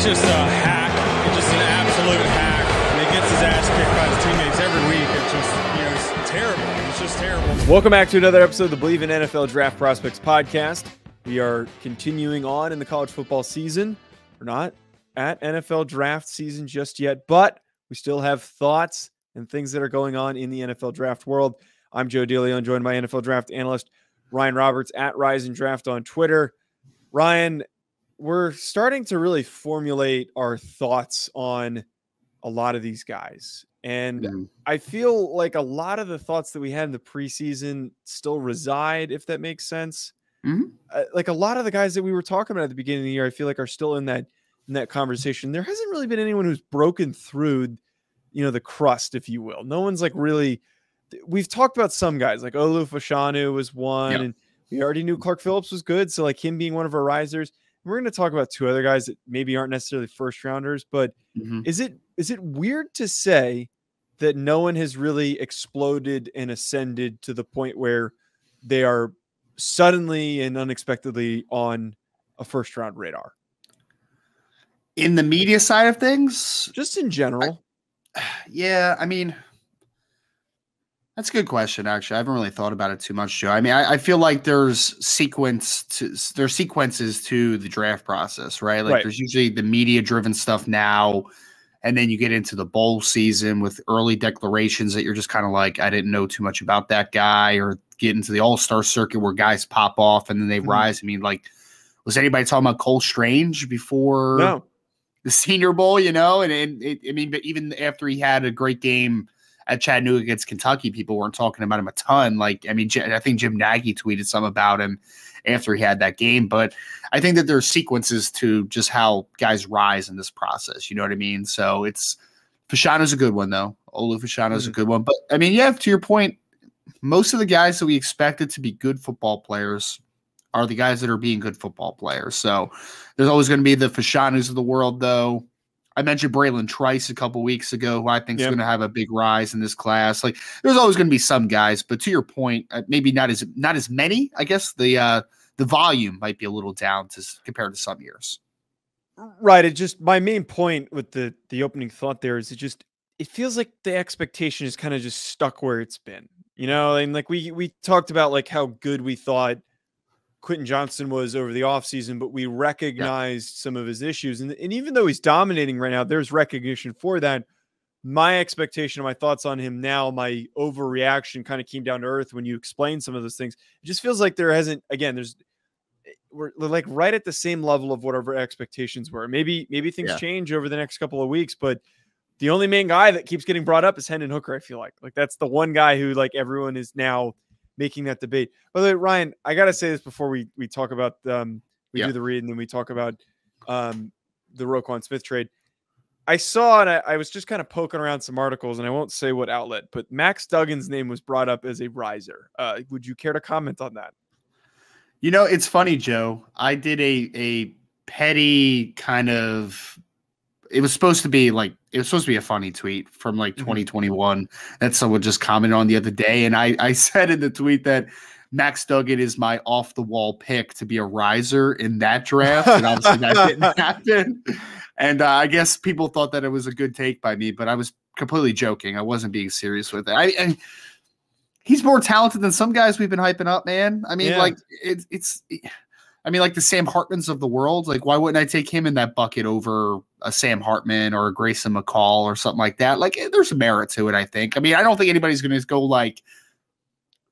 he's just a hack. Just an absolute hack. And he gets his ass kicked by his teammates every week. It's just, you know, it's terrible. It's just terrible. Welcome back to another episode of the Bleav in NFL Draft Prospects podcast. We are continuing on in the college football season. We're not at NFL draft season just yet, but we still have thoughts and things that are going on in the NFL draft world. I'm Joe DeLeone, joined by NFL draft analyst Ryan Roberts at Rise and Draft on Twitter. Ryan, we're starting to really formulate our thoughts on a lot of these guys. And Mhm. I feel like a lot of the thoughts that we had in the preseason still reside, if that makes sense. Mhm. Uh, like a lot of the guys that we were talking about at the beginning of the year, I feel like are still in that in that conversation. There hasn't really been anyone who's broken through, you know, the crust, if you will. No one's like really. We've talked about some guys like Olu Fashanu was one, Yep. and we already knew Clark Phillips was good. So like him being one of our risers. We're going to talk about two other guys that maybe aren't necessarily first rounders, but Mhm. is it is it weird to say that no one has really exploded and ascended to the point where they are suddenly and unexpectedly on a first round radar? In the media side of things, Just in general. yeah, I mean, that's a good question. Actually, I haven't really thought about it too much, Joe. I mean, I, I feel like there's sequence to there's sequences to the draft process, right? Like Right. there's usually the media driven stuff now, and then you get into the bowl season with early declarations that you're just kind of like, I didn't know too much about that guy, or get into the All Star circuit where guys pop off and then they Mhm. rise. I mean, like, was anybody talking about Cole Strange before? no. the Senior Bowl, you know, and, and it, I mean, but even after he had a great game at Chattanooga against Kentucky, people weren't talking about him a ton. Like, I mean, I think Jim Nagy tweeted some about him after he had that game, but I think that there's sequences to just how guys rise in this process. You know what I mean? So it's Fashanu's a good one though. Olu Fashanu's a mm. good one, but I mean, yeah, to your point, most of the guys that we expected to be good football players are the guys that are being good football players. So there's always going to be the Fashanus of the world, though. I mentioned Bralen Trice a couple weeks ago, who I think is Yeah. going to have a big rise in this class. Like, there's always going to be some guys, but to your point, uh, maybe not as not as many. I guess the uh, the volume might be a little down to compared to some years. Right. It just my main point with the the opening thought there is it just it feels like the expectation is kind of just stuck where it's been. You know, and like we we talked about like how good we thought Quentin Johnston was over the offseason, but we recognized some of his issues. And, and even though he's dominating right now, there's recognition for that. My expectation, my thoughts on him now, my overreaction kind of came down to earth when you explained some of those things. It just feels like there hasn't, again, there's eh, we're we're, like right at the same level of whatever expectations were. Maybe maybe things Yeah. change over the next couple of weeks, but the only main guy that keeps getting brought up is Hendon Hooker. I feel like like that's the one guy who like everyone is now making that debate. By the way, Ryan, I gotta say this before we we talk about um we Yeah. do the read and then we talk about um the Roquan Smith trade. I saw and I, I was just kind of poking around some articles, and I won't say what outlet, but Max Duggan's name was brought up as a riser. Uh, would you care to comment on that? You know, it's funny, Joe. I did a a petty kind of. It was supposed to be like it was supposed to be a funny tweet from like Mhm. 2021 that someone just commented on the other day, and I I said in the tweet that Max Duggan is my off the wall pick to be a riser in that draft, and obviously that didn't happen. And uh, I guess people thought that it was a good take by me, but I was completely joking. I wasn't being serious with it. I, I he's more talented than some guys we've been hyping up, man. I mean, Yeah. like it, it's. I mean, like the Sam Hartmans of the world. Like, why wouldn't I take him in that bucket over a Sam Hartman or a Grayson McCall or something like that? Like, eh, there's a merit to it. I think. I mean, I don't think anybody's going to go like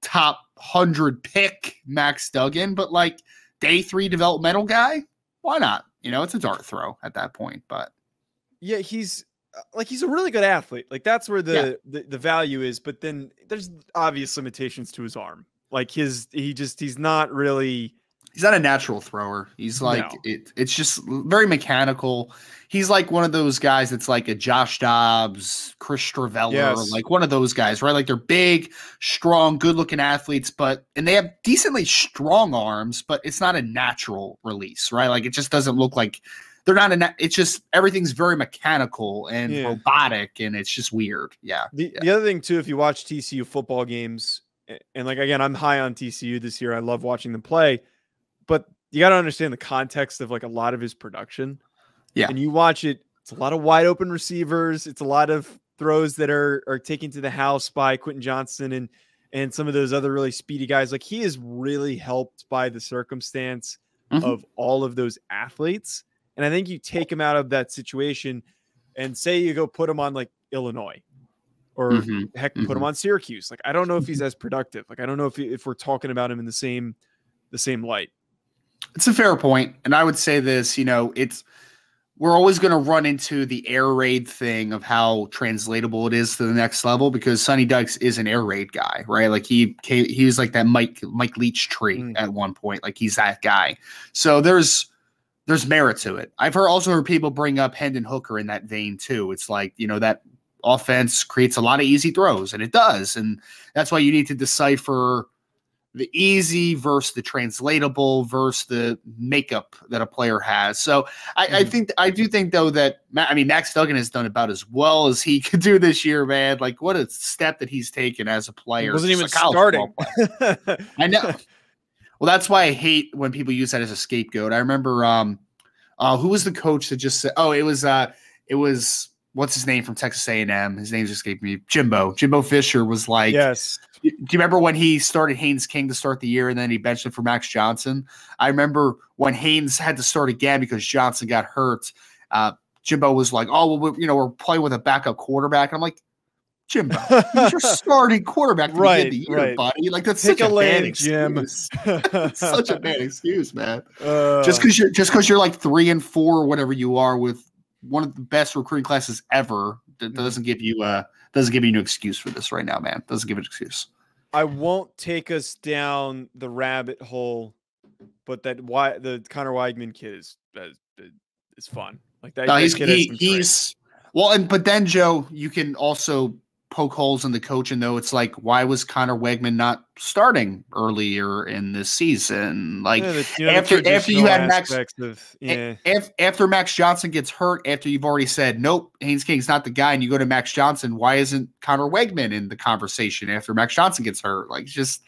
top hundred pick Max Duggan, but like day three developmental guy. Why not? You know, it's a dart throw at that point. But Yeah, he's uh, like he's a really good athlete. Like that's where the, Yeah. the the value is. But then there's obvious limitations to his arm. Like his he just he's not really he's not a natural thrower. He's like No. it, it's just very mechanical. He's like one of those guys that's like a Josh Dobbs, Chris Streveler, Yes. like one of those guys, right? Like they're big, strong, good-looking athletes, but and they have decently strong arms, but it's not a natural release, right? Like it just doesn't look like they're not a. It's just everything's very mechanical and Yeah. robotic, and it's just weird. Yeah, The, Yeah. the other thing too, if you watch TCU football games, and like again, I'm high on TCU this year. I love watching them play, but you got to understand the context of like a lot of his production. Yeah. And you watch it, it's a lot of wide open receivers. It's a lot of throws that are are taken to the house by Quentin Johnston and and some of those other really speedy guys. Like he is really helped by the circumstance Mhm. of all of those athletes. And I think you take him out of that situation and say you go put him on like Illinois or Mhm. heck, put him Mhm. on Syracuse. Like I don't know if he's as productive. Like I don't know if if we're talking about him in the same the same light. It's a fair point, and I would say this. You know, it's we're always going to run into the air raid thing of how translatable it is to the next level because Sonny Dykes is an air raid guy, right? Like he ca- he was like that Mike Mike Leach tree Mm. at one point. Like he's that guy. So there's there's merit to it. I've heard also heard people bring up Hendon Hooker in that vein too. It's like you know that offense creates a lot of easy throws, and it does, and that's why you need to decipher the easy versus the translatable versus the makeup that a player has. So I, I Mhm. think I do think though that I mean Max Duggan has done about as well as he could do this year, man. Like what a step that he's taken as a He player. wasn't even starting. I know. Well, that's why I hate when people use that as a scapegoat. I remember um uh who was the coach that just said oh it was uh it was what's his name from Texas A&M. His name's escaped me. Jimbo. Jimbo Fisher was like yes. Do you remember when he started Haynes King to start the year and then he benched him for Max Johnson? I remember when Haynes had to start again because Johnson got hurt. Uh, Jimbo was like, "Oh, well, we, you know, we're playing with a backup quarterback." I'm like, "Jimbo, he's your starting quarterback to Right, begin the year, right. buddy. Like that's Pick such a a, lane, bad excuse. Such a bad excuse, man. Uh, Just because you're just because you're like three and four, or whatever you are, with one of the best recruiting classes ever, that Mm-hmm. doesn't give you uh doesn't give you an excuse for this right now, man. Doesn't give an excuse. I won't take us down the rabbit hole, but that why the Conner Weigman kid is is, is fun. Like that. No, that he's he, he's well, and but then Joe, you can also poke holes in the coaching though. It's like why was Conner Weigman not starting earlier in this season? Like Yeah, the- you know, after- after you had Max- of yeah. if after Max Johnson gets hurt, after you've already said nope, Haynes King's not the guy, and you go to Max Johnson, why isn't Conner Weigman in the conversation after Max Johnson gets hurt? Like just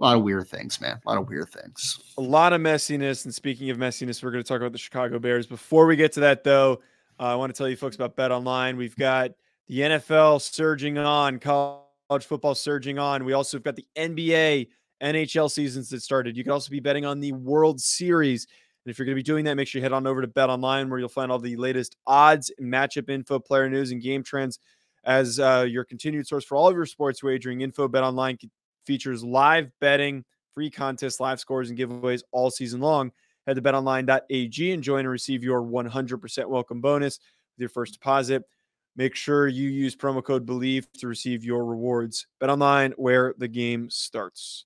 a lot of weird things, man. A lot of weird things. a lot of messiness. And speaking of messiness, we're going to talk about the Chicago Bears. Before we get to that, though, uh, I want to tell you folks about Bet Online. We've got the NFL surging on, college football surging on. We also have got the NBA, NHL seasons that started. You can also be betting on the World Series. And if you're going to be doing that, make sure you head on over to Bet Online, where you'll find all the latest odds, matchup info, player news, and game trends as uh, your continued source for all of your sports wagering info. Bet Online features live betting, free contests, live scores, and giveaways all season long. Head to betonline.ag and join and receive your 100% welcome bonus with your first deposit. Make sure you use promo code BELIEVE to receive your rewards. Bet online where the game starts.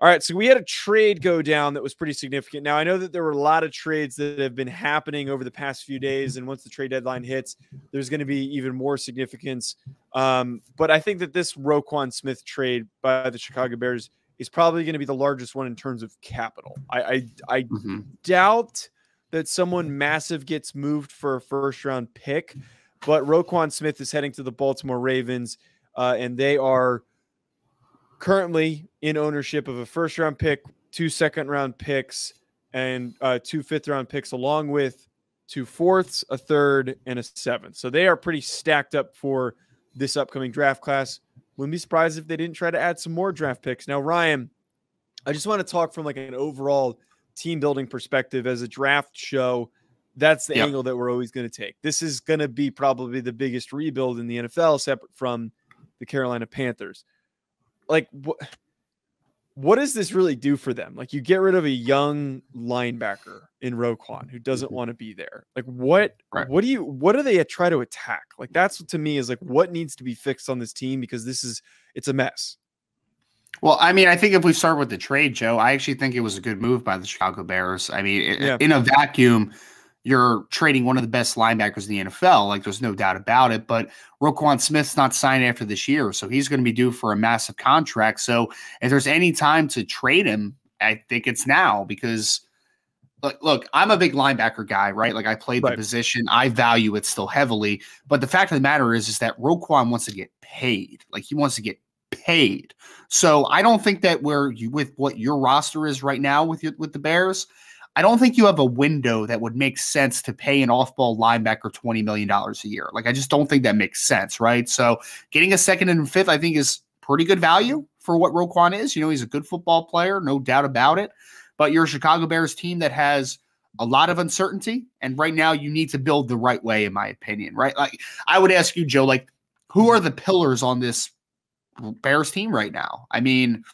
All right, so we had a trade go down that was pretty significant. Now, I know that there were a lot of trades that have been happening over the past few days, and once the trade deadline hits, there's going to be even more significance. Um, but I think that this Roquan Smith trade by the Chicago Bears is probably going to be the largest one in terms of capital. I I, I Mhm. doubt that someone massive gets moved for a first round pick, but Roquan Smith is heading to the Baltimore Ravens, uh, and they are currently in ownership of a first round pick, two second round picks, and uh, two fifth round picks, along with two fourths, a third, and a seventh. So they are pretty stacked up for this upcoming draft class. Wouldn't be surprised if they didn't try to add some more draft picks. Now, Ryan, I just want to talk from like an overall team building perspective as a draft show. That's the Yep. angle that we're always going to take. This is going to be probably the biggest rebuild in the NFL, separate from the Carolina Panthers. Like, what? What does this really do for them? Like, you get rid of a young linebacker in Roquan who doesn't mm-hmm. want to be there. Like, what? Right. What do you? What do they try to attack? Like, that's to me is like what needs to be fixed on this team because this is it's a mess. Well, I mean, I think if we start with the trade, Joe, I actually think it was a good move by the Chicago Bears. I mean, Yeah. in a vacuum, you're trading one of the best linebackers in the NFL. Like, there's no doubt about it. But Roquan Smith's not signed after this year, so he's going to be due for a massive contract. So, if there's any time to trade him, I think it's now because. Look, look, I'm a big linebacker guy, right? Like I played Right. the position. I value it still heavily. But the fact of the matter is, is that Roquan wants to get paid. Like he wants to get paid. So I don't think that where you with what your roster is right now with your, with the Bears, I don't think you have a window that would make sense to pay an off-ball linebacker twenty million dollars a year. Like I just don't think that makes sense, right? So getting a second and fifth, I think, is pretty good value for what Roquan is. You know, he's a good football player, no doubt about it. But you're a Chicago Bears team that has a lot of uncertainty, and right now you need to build the right way, in my opinion. Right? Like I would ask you, Joe, like who are the pillars on this Bears team right now? I mean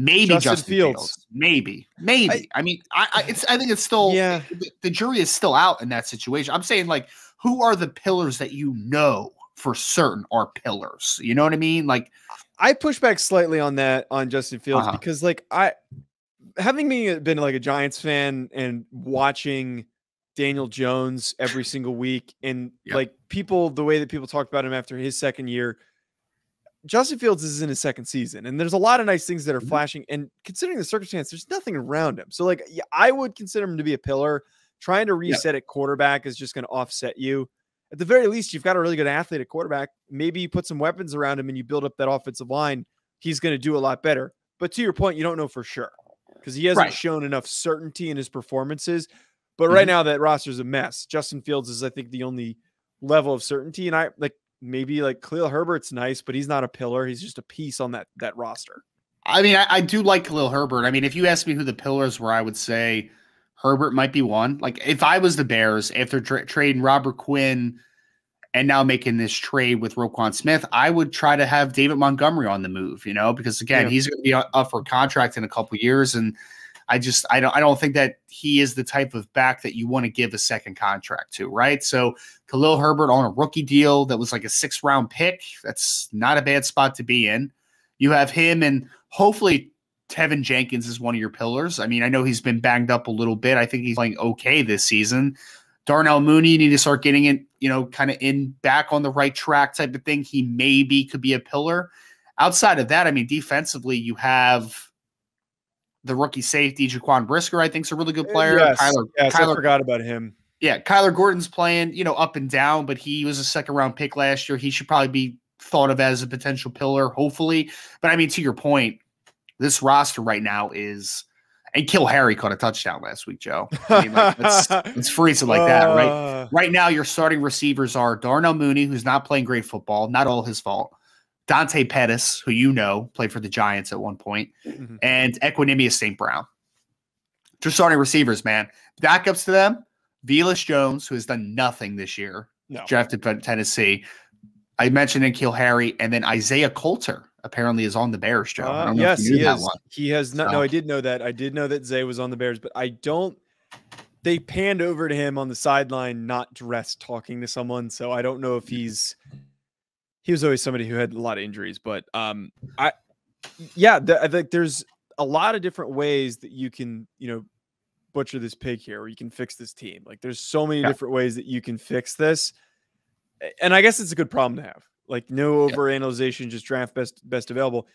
Maybe Justin, Justin Fields. Fields. Maybe, maybe. I, I mean, I, I, it's. I think it's still. Yeah. The, the, jury is still out in that situation. I'm saying, like, who are the pillars that you know for certain are pillars? You know what I mean? Like, I push back slightly on that on Justin Fields uh-huh. because, like, I having been, been like a Giants fan and watching Daniel Jones every single week, and yep. like people, the way that people talked about him after his second year Justin Fields is in his second season, and there's a lot of nice things that are mm-hmm. flashing. And considering the circumstance, there's nothing around him. So, like, yeah, I would consider him to be a pillar. Trying to reset at quarterback is just going to offset you. At the very least, you've got a really good athlete at quarterback. Maybe you put some weapons around him and you build up that offensive line. He's going to do a lot better. But to your point, you don't know for sure because he hasn't right. shown enough certainty in his performances. But mm-hmm. right now, that roster is a mess. Justin Fields is, I think, the only level of certainty. And I like maybe like Khalil Herbert's nice, but he's not a pillar. He's just a piece on that that roster. I mean, I, I do like Khalil Herbert. I mean, if you ask me who the pillars were, I would say Herbert might be one. Like if I was the Bears after tra- trading Robert Quinn and now making this trade with Roquan Smith, I would try to have David Montgomery on the move. You know, because again, yeah. he's going to be up for contract in a couple years and I just I don't I don't think that he is the type of back that you want to give a second contract to, right? So Khalil Herbert on a rookie deal that was like a six round pick. That's not a bad spot to be in. You have him and hopefully Teven Jenkins is one of your pillars. I mean, I know he's been banged up a little bit. I think he's playing okay this season. Darnell Mooney, you need to start getting it, you know, kind of in back on the right track type of thing. He maybe could be a pillar. Outside of that, I mean, defensively, you have the rookie safety Jaquan Brisker, I think, is a really good player. Yes, Kyler, yes, Kyler, I forgot about him. Yeah, Kyler Gordon's playing, you know, up and down, but he was a second round pick last year. He should probably be thought of as a potential pillar, hopefully. But I mean, to your point, this roster right now is and N'Keal Harry caught a touchdown last week, Joe. I mean, like, let's, let's freeze it like that, right? Uh. Right now, your starting receivers are Darnell Mooney, who's not playing great football, not all his fault. Dante Pettis, who you know played for the Giants at one point, mm-hmm. and Equanimeous St. Brown. Just starting receivers, man. Backups to them, Velus Jones, who has done nothing this year, no. drafted by Tennessee. I mentioned N'Keal Harry, and then Isaiah Coulter apparently is on the Bears, Joe. Uh, yes, he is. He has not. So. No, I did know that. I did know that Zay was on the Bears, but I don't. They panned over to him on the sideline, not dressed, talking to someone. So I don't know if he's he was always somebody who had a lot of injuries. But um, I, yeah, I think there's a lot of different ways that you can, you know, butcher this pig here, or you can fix this team. Like there's so many yeah. different ways that you can fix this, and I guess it's a good problem to have. Like no overanalyzation, yeah. just draft best best available.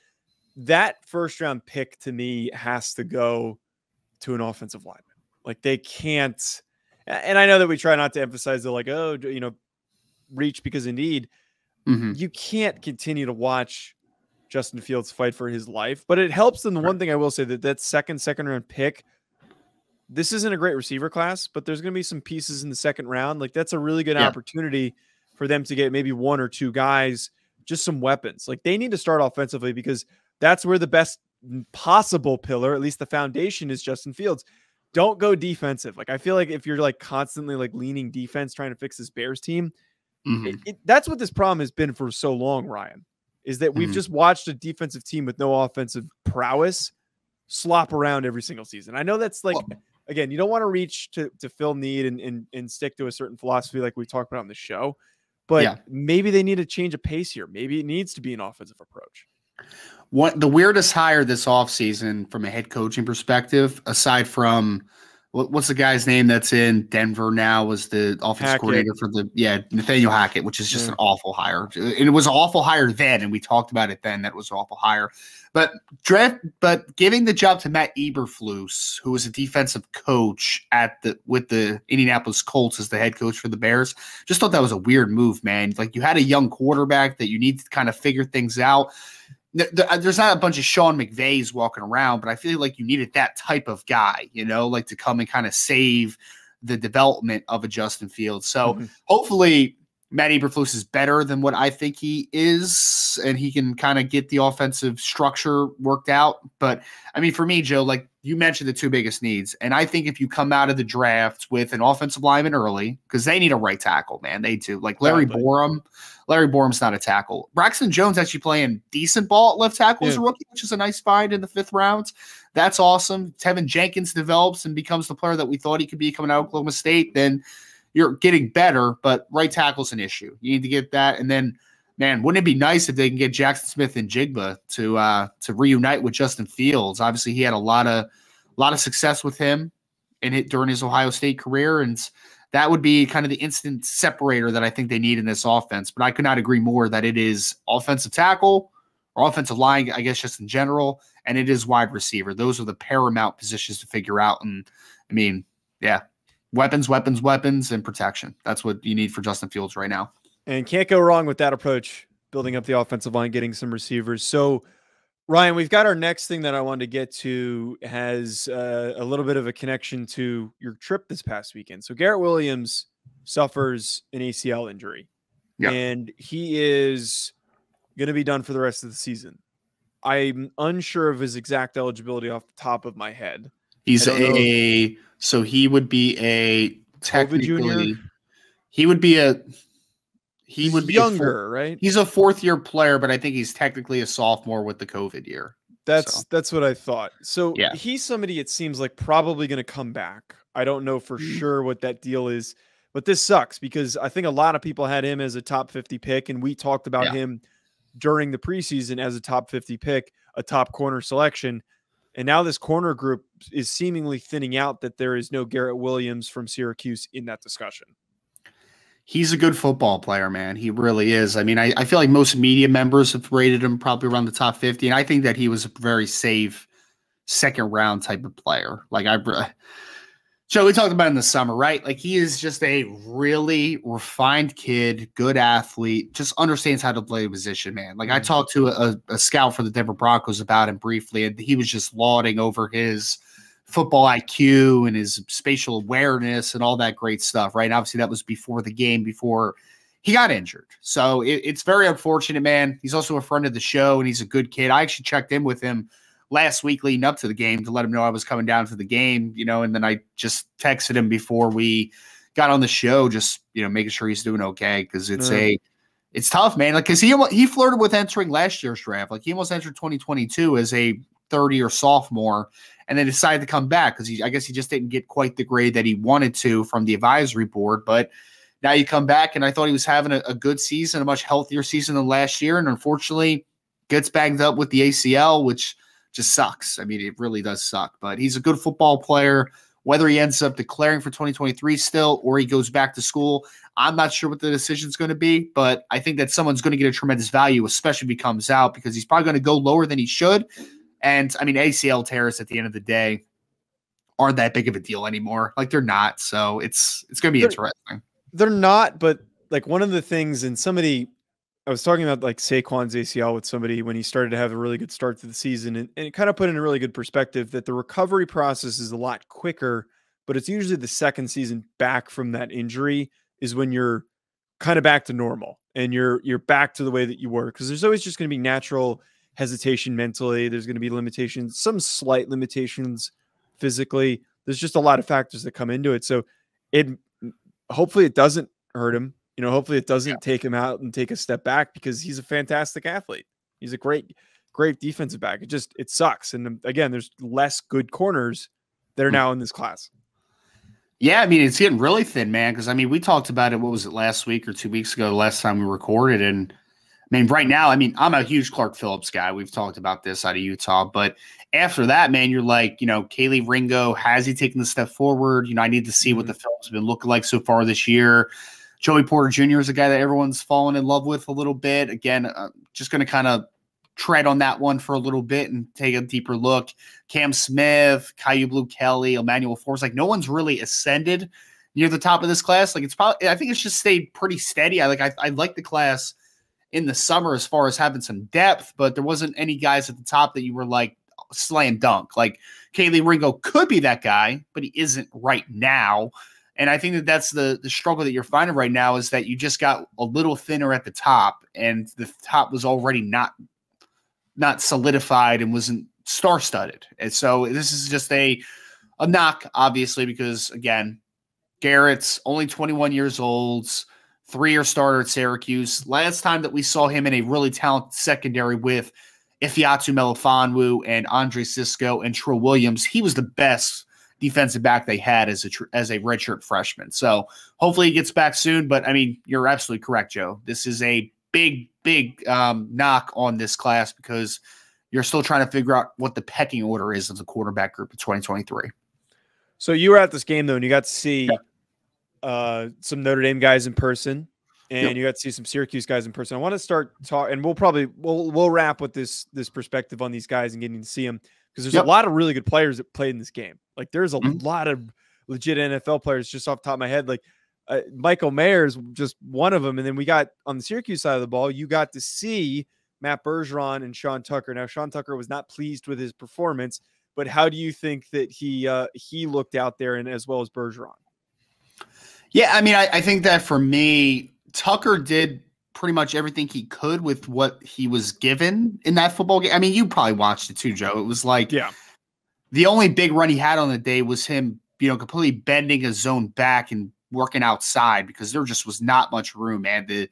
That first round pick to me has to go to an offensive lineman. Like they can't. And I know that we try not to emphasize the like, oh, you know, reach because indeed Mm-hmm. You can't continue to watch Justin Fields fight for his life, but it helps them. The one thing I will say that that second second round pick, this isn't a great receiver class, but there's going to be some pieces in the second round. Like that's a really good yeah. opportunity for them to get maybe one or two guys, just some weapons. Like they need to start offensively because that's where the best possible pillar, at least the foundation, is Justin Fields. Don't go defensive. Like I feel like if you're like constantly like leaning defense trying to fix this Bears team, Mm-hmm. It, it, that's what this problem has been for so long, Ryan, is that we've mm-hmm. just watched a defensive team with no offensive prowess slop around every single season. I know that's like, well, again, you don't want to reach to, to fill need and, and, and stick to a certain philosophy like we talked about on the show, but yeah. maybe they need to change a pace here. Maybe it needs to be an offensive approach. What the weirdest hire this offseason from a head coaching perspective, aside from – what's the guy's name that's in Denver now was the offense Hackett. coordinator for the yeah Nathaniel Hackett, which is just yeah. an awful hire. And it was an awful hire then, and we talked about it then. That was an awful hire. But draft, but giving the job to Matt Eberflus, who was a defensive coach at the with the Indianapolis Colts as the head coach for the Bears, just thought that was a weird move, man. Like you had a young quarterback that you need to kind of figure things out there's not a bunch of Sean McVays walking around, but I feel like you needed that type of guy, you know, like to come and kind of save the development of a Justin Fields. So mm-hmm. hopefully Matt Eberflus is better than what I think he is, and he can kind of get the offensive structure worked out. But I mean, for me, Joe, like you mentioned the two biggest needs, and I think if you come out of the draft with an offensive lineman early, because they need a right tackle, man, they do. Like Larry exactly. Borom, Larry Borom's not a tackle. Braxton Jones actually playing decent ball at left tackle yeah. as a rookie, which is a nice find in the fifth round. That's awesome. Teven Jenkins develops and becomes the player that we thought he could be coming out of Oklahoma State. Then you're getting better, but right tackle's an issue. You need to get that. And then, man, wouldn't it be nice if they can get Jackson Smith-Njigba to uh, to reunite with Justin Fields? Obviously, he had a lot of a lot of success with him in it during his Ohio State career, and that would be kind of the instant separator that I think they need in this offense. But I could not agree more that it is offensive tackle or offensive line, I guess, just in general, and it is wide receiver. Those are the paramount positions to figure out. And I mean, yeah, weapons, weapons, weapons, and protection. That's what you need for Justin Fields right now. And can't go wrong with that approach, building up the offensive line, getting some receivers. So, Ryan, we've got our next thing that I wanted to get to has uh, a little bit of a connection to your trip this past weekend. So, Garrett Williams suffers an ACL injury, and he is going to be done for the rest of the season. I'm unsure of his exact eligibility off the top of my head. He's a so he would be a technically he would be a he he's would be younger, right? He's a fourth year player, but I think he's technically a sophomore with the COVID year. That's so. that's what I thought. So yeah. he's somebody it seems like probably going to come back. I don't know for mm. sure what that deal is, but this sucks because I think a lot of people had him as a top 50 pick and we talked about yeah. him during the preseason as a top 50 pick, a top corner selection. And now this corner group is seemingly thinning out that there is no Garrett Williams from Syracuse in that discussion. He's a good football player, man. He really is. I mean, I, I feel like most media members have rated him probably around the top 50. And I think that he was a very safe second round type of player. Like I Joe, we talked about in the summer, right? Like he is just a really refined kid, good athlete, just understands how to play a position, man. Like I mm-hmm. talked to a, a, scout for the Denver Broncos about him briefly, and he was just lauding over his football IQ and his spatial awareness and all that great stuff, right? And obviously, that was before the game, before he got injured. So it, it's very unfortunate, man. He's also a friend of the show, and he's a good kid. I actually checked in with him last week leading up to the game to let him know I was coming down to the game, you know, and then I just texted him before we got on the show, just you know, making sure he's doing okay because it's mm. a it's tough, man. Like, cause he he flirted with entering last year's draft. Like, he almost entered 2022 as a 30 or sophomore, and then decided to come back because I guess, he just didn't get quite the grade that he wanted to from the advisory board. But now you come back, and I thought he was having a, a good season, a much healthier season than last year, and unfortunately, gets bagged up with the ACL, which just sucks. I mean, it really does suck. But he's a good football player. Whether he ends up declaring for 2023 still or he goes back to school, I'm not sure what the decision is going to be. But I think that someone's going to get a tremendous value, especially if he comes out, because he's probably going to go lower than he should. And I mean, ACL tears at the end of the day aren't that big of a deal anymore. Like they're not. So it's it's going to be they're, interesting. They're not, but like one of the things, and somebody I was talking about like Saquon's ACL with somebody when he started to have a really good start to the season, and, and it kind of put in a really good perspective that the recovery process is a lot quicker, but it's usually the second season back from that injury is when you're kind of back to normal and you're you're back to the way that you were because there's always just going to be natural hesitation mentally. There's going to be limitations, some slight limitations physically. There's just a lot of factors that come into it. So it hopefully it doesn't hurt him you know, hopefully it doesn't yeah. take him out and take a step back because he's a fantastic athlete. He's a great, great defensive back. It just it sucks. And um, again, there's less good corners that are hmm. now in this class. Yeah, I mean it's getting really thin, man. Because I mean, we talked about it. What was it last week or two weeks ago? The last time we recorded, and I mean, right now, I mean, I'm a huge Clark Phillips guy. We've talked about this out of Utah, but after that, man, you're like, you know, Kelee Ringo has he taken the step forward? You know, I need to see mm-hmm. what the Phillips have been looking like so far this year. Joey Porter Jr. is a guy that everyone's fallen in love with a little bit. Again, uh, just going to kind of tread on that one for a little bit and take a deeper look. Cam Smith, Kyu Blue Kelly, Emmanuel Forbes, like no one's really ascended near the top of this class. Like it's probably, I think it's just stayed pretty steady. I like, I, I like the class in the summer as far as having some depth, but there wasn't any guys at the top that you were like slam dunk. Like Kelee Ringo could be that guy, but he isn't right now. And I think that that's the the struggle that you're finding right now is that you just got a little thinner at the top, and the top was already not not solidified and wasn't star studded. And so this is just a a knock, obviously, because again, Garrett's only 21 years old, three year starter at Syracuse. Last time that we saw him in a really talented secondary with Ifeatu Melifonwu and Andre Cisco and Trill Williams, he was the best defensive back they had as a as a redshirt freshman. So hopefully he gets back soon. But I mean, you're absolutely correct, Joe. This is a big, big um, knock on this class because you're still trying to figure out what the pecking order is of the quarterback group of 2023. So you were at this game though, and you got to see uh, some Notre Dame guys in person, and yep. you got to see some Syracuse guys in person. I want to start talk, and we'll probably we'll we'll wrap with this this perspective on these guys and getting to see them because there's yep. a lot of really good players that played in this game. Like there's a mm-hmm. lot of legit NFL players just off the top of my head. Like uh, Michael Mayer's just one of them. And then we got on the Syracuse side of the ball, you got to see Matt Bergeron and Sean Tucker. Now Sean Tucker was not pleased with his performance, but how do you think that he uh, he looked out there and as well as Bergeron? Yeah, I mean, I, I think that for me, Tucker did pretty much everything he could with what he was given in that football game. I mean, you probably watched it too, Joe. It was like, yeah, the only big run he had on the day was him, you know, completely bending his zone back and working outside because there just was not much room, And The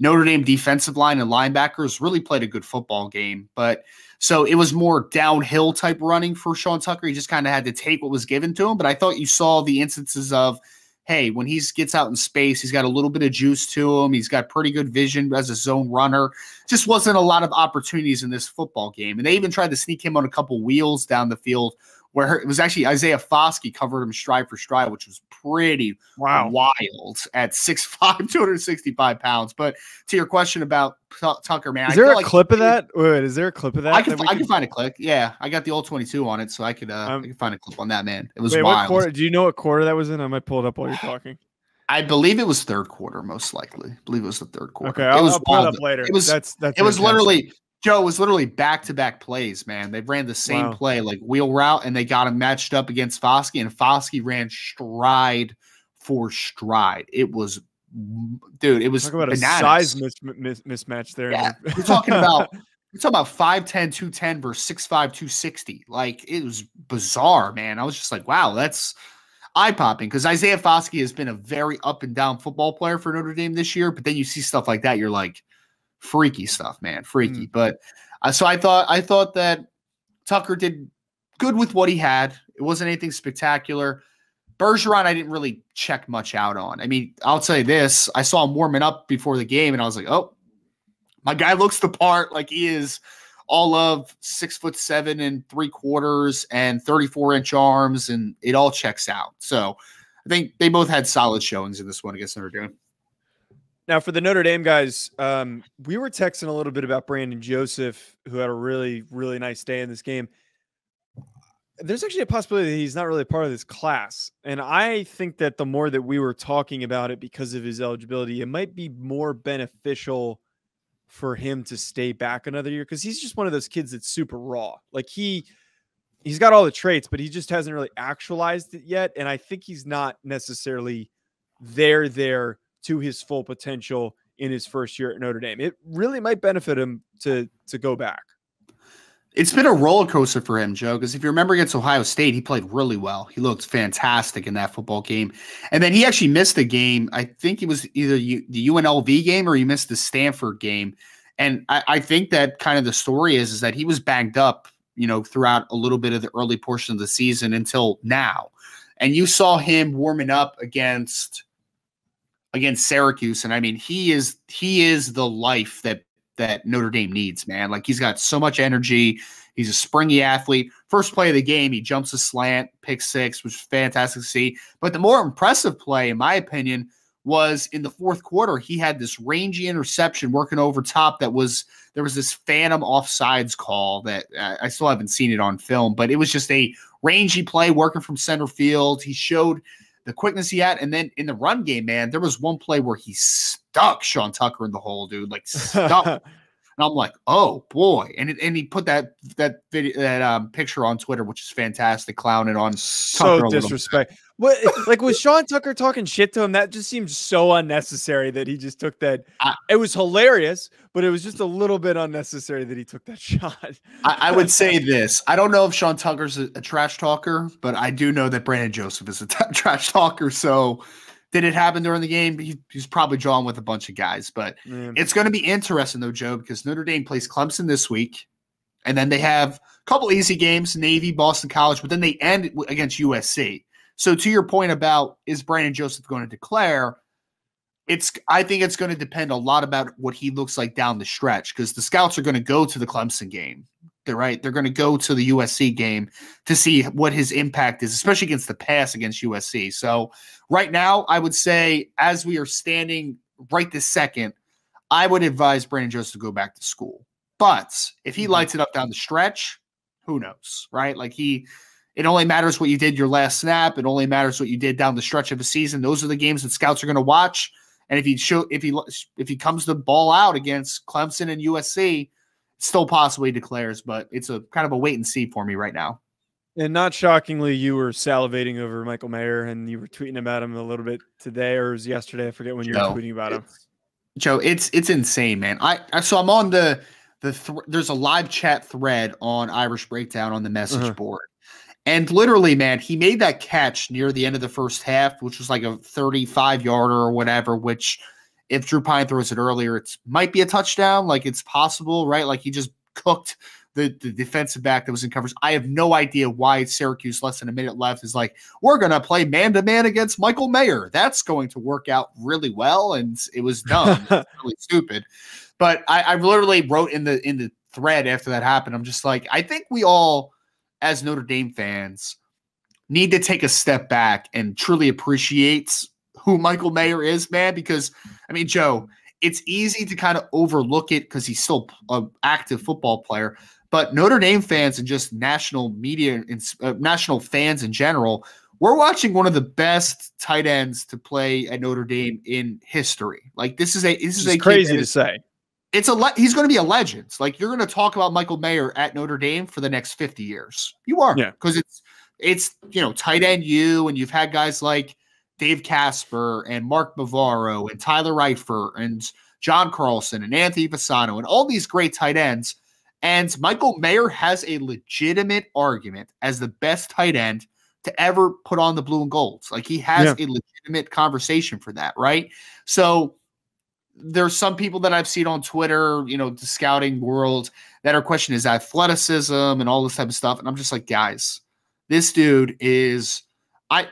Notre Dame defensive line and linebackers really played a good football game, but so it was more downhill type running for Sean Tucker. He just kind of had to take what was given to him. But I thought you saw the instances of hey, when he gets out in space, he's got a little bit of juice to him. He's got pretty good vision as a zone runner. Just wasn't a lot of opportunities in this football game. And they even tried to sneak him on a couple wheels down the field where it was actually Isaiah Foskey covered him stride for stride, which was pretty wow. wild at 6'5, 265 pounds. But to your question about Tucker, man, is there a like clip of that? Wait, is there a clip of that? I can, that I can find a clip. Yeah, I got the old 22 on it, so I could uh, um, I can find a clip on that, man. It was wait, wild. Quarter, do you know what quarter that was in? I might pull it up while you're talking. I believe it was third quarter, most likely. I believe it was the third quarter. Okay, I'll, it was I'll pull it up later. It was that's that's it was literally Joe, it was literally back to back plays, man. They ran the same wow. play, like wheel route, and they got him matched up against Foskey, and Foskey ran stride for stride. It was, dude, it was Talk about bananas. a size mis- mis- mismatch there. Yeah, we're talking about. We're talking about 5'10, 210 versus 6'5, 260. Like, it was bizarre, man. I was just like, wow, that's eye popping because Isaiah Foskey has been a very up and down football player for Notre Dame this year. But then you see stuff like that, you're like, freaky stuff, man, freaky. Mm. But uh, so I thought I thought that Tucker did good with what he had. It wasn't anything spectacular. Bergeron, I didn't really check much out on. I mean, I'll tell you this: I saw him warming up before the game, and I was like, "Oh, my guy looks the part. Like he is all of six foot seven and three quarters and 34 inch arms, and it all checks out." So, I think they both had solid showings in this one against Notre Dame. Now, for the Notre Dame guys, um, we were texting a little bit about Brandon Joseph, who had a really, really nice day in this game. There's actually a possibility that he's not really part of this class. And I think that the more that we were talking about it because of his eligibility, it might be more beneficial for him to stay back another year because he's just one of those kids that's super raw. Like he, he's got all the traits, but he just hasn't really actualized it yet. And I think he's not necessarily there, there to his full potential in his first year at Notre Dame. It really might benefit him to to go back. It's been a roller coaster for him, Joe, because if you remember against Ohio State, he played really well. He looked fantastic in that football game. And then he actually missed a game. I think it was either the UNLV game or he missed the Stanford game. And I, I think that kind of the story is, is that he was banged up, you know, throughout a little bit of the early portion of the season until now. And you saw him warming up against against Syracuse. And I mean, he is he is the life that that Notre Dame needs, man. Like he's got so much energy. He's a springy athlete. First play of the game, he jumps a slant, pick six, which was fantastic to see. But the more impressive play, in my opinion, was in the fourth quarter. He had this rangy interception working over top that was there was this phantom offsides call that uh, I still haven't seen it on film, but it was just a rangy play working from center field. He showed the quickness he had, and then in the run game, man, there was one play where he stuck Sean Tucker in the hole, dude, like stuck. And I'm like, oh boy. And it, and he put that that video that um picture on Twitter, which is fantastic, clowning on so Tucker a disrespect. What like was Sean Tucker talking shit to him? That just seems so unnecessary that he just took that. I- it was hilarious, but it was just a little bit unnecessary that he took that shot. I, I would say this. I don't know if Sean Tucker's a, a trash talker, but I do know that Brandon Joseph is a t- trash talker. So did it happen during the game? He, he's probably drawing with a bunch of guys, but. It's going to be interesting though, Joe, because Notre Dame plays Clemson this week, and then they have a couple easy games: Navy, Boston College, but then they end against USC. So to your point about is Brandon Joseph going to declare? It's I think it's going to depend a lot about what he looks like down the stretch because the scouts are going to go to the Clemson game. They're right. They're going to go to the USC game to see what his impact is, especially against the pass against USC. So right now, I would say as we are standing right this second, I would advise Brandon Joseph to go back to school. But if he Mhm. lights it up down the stretch, who knows, right? Like he, it only matters what you did your last snap. It only matters what you did down the stretch of a season. Those are the games that scouts are going to watch. And if he show, if he if he comes to ball out against Clemson and USC, still possibly declares. But it's a kind of a wait and see for me right now. And not shockingly, you were salivating over Michael Mayer and you were tweeting about him a little bit today or was yesterday. I forget when you were tweeting about him. Joe, it's it's insane, man. I, I so I'm on the the th- there's a live chat thread on Irish Breakdown on the message Uh-huh. board, and literally, man, he made that catch near the end of the first half, which was like a 35 yarder or whatever. Which, if Drew Pyne throws it earlier, it might be a touchdown. Like it's possible, right? Like he just cooked the, the defensive back that was in coverage. I have no idea why Syracuse, less than a minute left, is like, we're going to play man to man against Michael Mayer. That's going to work out really well. And it was dumb. It's really stupid. But I, I literally wrote in the in the thread after that happened. I'm just like, I think we all, as Notre Dame fans, need to take a step back and truly appreciate who Michael Mayer is, man. Because I mean, Joe, it's easy to kind of overlook it because he's still an active football player. But Notre Dame fans and just national media and uh, national fans in general, we're watching one of the best tight ends to play at Notre Dame in history. Like this is a this is It's a crazy to say. it's a le- he's going to be a legend. Like you're going to talk about Michael Mayer at Notre Dame for the next 50 years. You are Yeah. because it's it's you know tight end you and you've had guys like Dave Casper and Mark Bavaro and Tyler Eifert and John Carlson and Anthony Fasano and all these great tight ends. And Michael Mayer has a legitimate argument as the best tight end to ever put on the blue and golds. Like he has a legitimate conversation for that, right? So there's some people that I've seen on Twitter, you know, the scouting world that are questioning his athleticism and all this type of stuff. And I'm just like, guys, this dude is I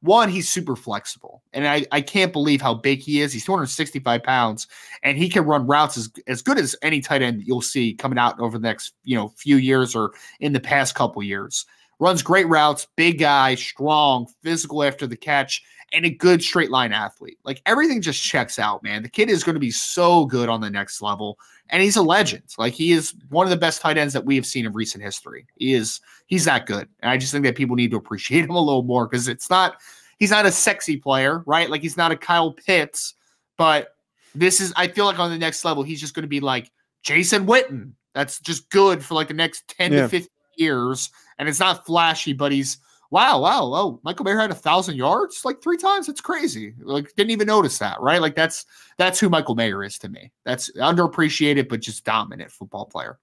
one, he's super flexible. And I, I can't believe how big he is. He's 265 pounds and he can run routes as, as good as any tight end you'll see coming out over the next, you know, few years or in the past couple years. Runs great routes, big guy, strong, physical after the catch, and a good straight line athlete. Like everything just checks out, man. The kid is going to be so good on the next level. And he's a legend. Like he is one of the best tight ends that we have seen in recent history. He is he's that good. And I just think that people need to appreciate him a little more because it's not he's not a sexy player, right? Like he's not a Kyle Pitts, but this is I feel like on the next level, he's just going to be like Jason Witten. That's just good for like the next 10 Yeah. to 15 years. And it's not flashy, but he's wow, wow, oh, Michael Mayer had a thousand yards like three times. That's crazy. Like, didn't even notice that, right? Like, that's that's who Michael Mayer is to me. That's underappreciated, but just dominant football player.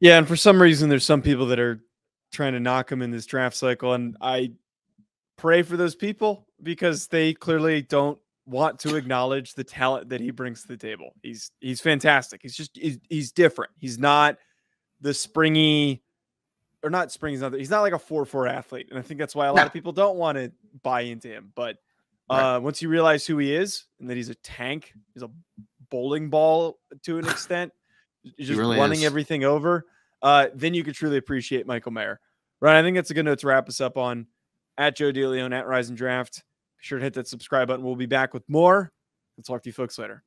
Yeah, and for some reason, there's some people that are trying to knock him in this draft cycle, and I pray for those people because they clearly don't want to acknowledge the talent that he brings to the table. He's he's fantastic. He's just he's, he's different. He's not the springy or not springy. He's not, he's not like a four four athlete, and I think that's why a lot No. of people don't want to buy into him. But Right. uh, once you realize who he is and that he's a tank, he's a bowling ball to an extent, just really running is. everything over. Uh, then you could truly appreciate Michael Mayer. Right. I think that's a good note to wrap us up on at Joe DeLeone at Rise and Draft. Be sure to hit that subscribe button. We'll be back with more. We'll talk to you folks later.